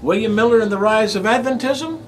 William Miller and the Rise of Adventism,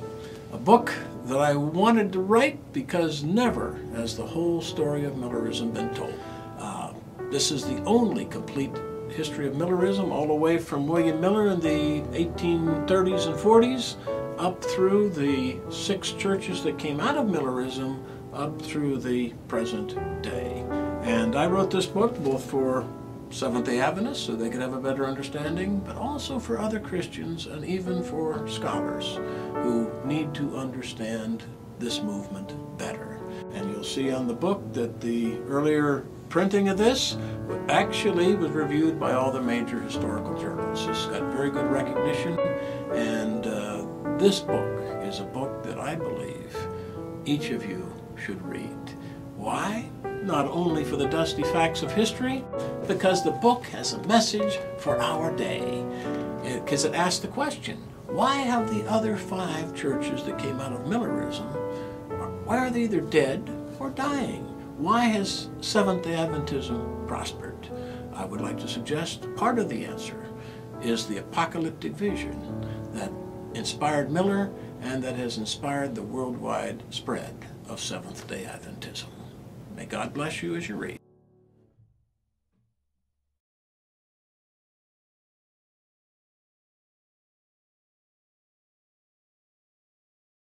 a book that I wanted to write because never has the whole story of Millerism been told. Uh, this is the only complete history of Millerism, all the way from William Miller in the 1830s and 40s up through the six churches that came out of Millerism up through the present day. And I wrote this book both for Seventh-day Adventists so they could have a better understanding, but also for other Christians and even for scholars who need to understand this movement better. And you'll see on the book that the earlier printing of this actually was reviewed by all the major historical journals. It's got very good recognition, and uh, this book is a book that I believe each of you should read. Why? Not only for the dusty facts of history, because the book has a message for our day. Uh, because it asks the question, why have the other five churches that came out of Millerism, why are they either dead or dying? Why has Seventh-day Adventism prospered? I would like to suggest part of the answer is the apocalyptic vision that inspired Miller and that has inspired the worldwide spread of Seventh-day Adventism. May God bless you as you read.